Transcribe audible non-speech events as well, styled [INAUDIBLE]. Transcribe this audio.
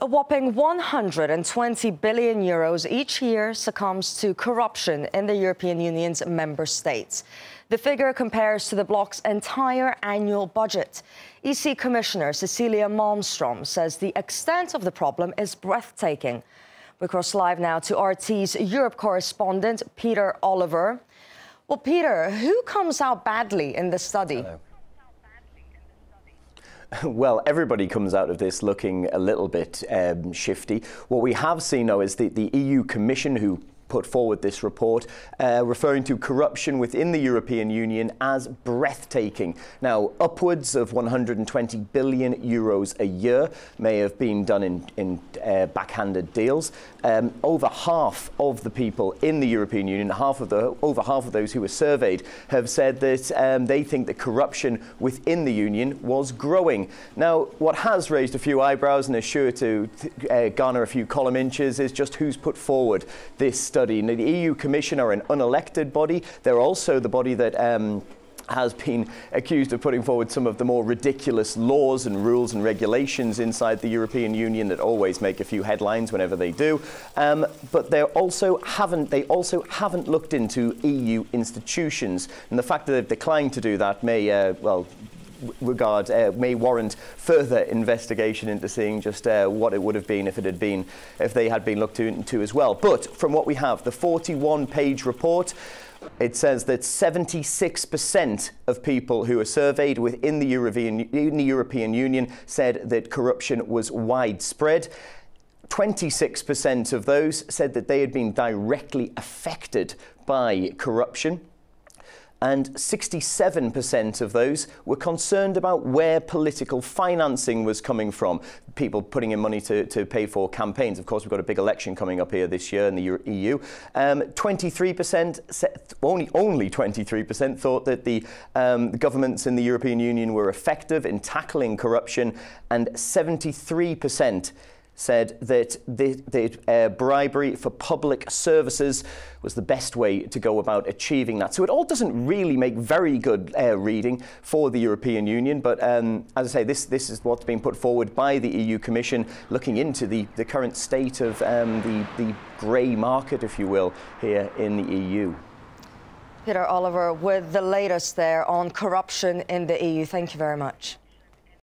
A whopping 120 billion euros each year succumbs to corruption in the European Union's member states. The figure compares to the bloc's entire annual budget. EC Commissioner Cecilia Malmstrom says the extent of the problem is breathtaking. We cross live now to RT's Europe correspondent, Peter Oliver. Well, Peter, who comes out badly in the study? Hello. [LAUGHS] Well, everybody comes out of this looking a little bit um, shifty. What we have seen, though, is the, the EU Commission, who put forward this report, uh, referring to corruption within the European Union as breathtaking. Now, upwards of 120 billion euros a year may have been done in, in uh, backhanded deals. Um, over half of the people in the European Union, half of the, over half of those who were surveyed, have said that um, they think that corruption within the Union was growing. Now, what has raised a few eyebrows and is sure to uh, garner a few column inches is just who's put forward this study. Now, the EU Commission are an unelected body. They're also the body that um, has been accused of putting forward some of the more ridiculous laws and rules and regulations inside the European Union that always make a few headlines whenever they do. Um, but they also haven't they also haven't looked into EU institutions, and the fact that they've declined to do that may uh, well regard uh, may warrant further investigation into seeing just uh, what it would have been if it had been if they had been looked into as well. But from what we have, the 41-page report. It says that 76% of people who were surveyed within the European, in the European Union said that corruption was widespread. 26% of those said that they had been directly affected by corruption and 67% of those were concerned about where political financing was coming from. People putting in money to, to pay for campaigns. Of course, we've got a big election coming up here this year in the EU. Um, 23%, only, only 23% thought that the, um, the governments in the European Union were effective in tackling corruption, and 73% said that the, the uh, bribery for public services was the best way to go about achieving that. So it all doesn't really make very good uh, reading for the European Union, but um, as I say, this, this is what's been put forward by the EU Commission looking into the, the current state of um, the, the grey market, if you will, here in the EU. Peter Oliver with the latest there on corruption in the EU. Thank you very much.